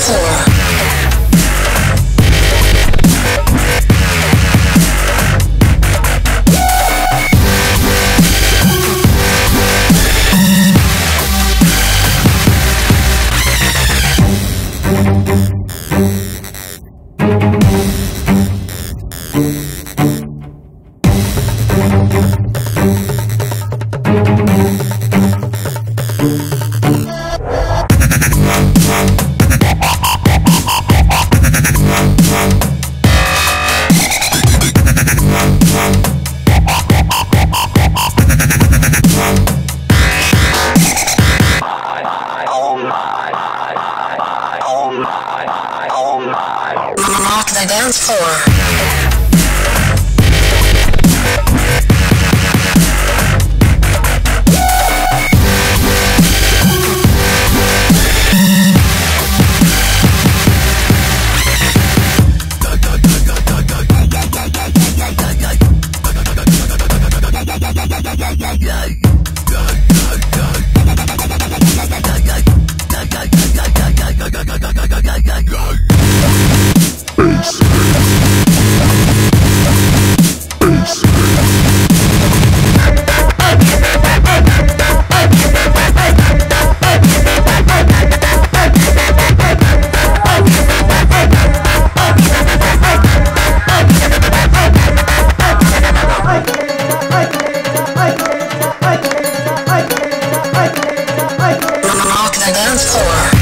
four. dance floor. Yeah. dance floor.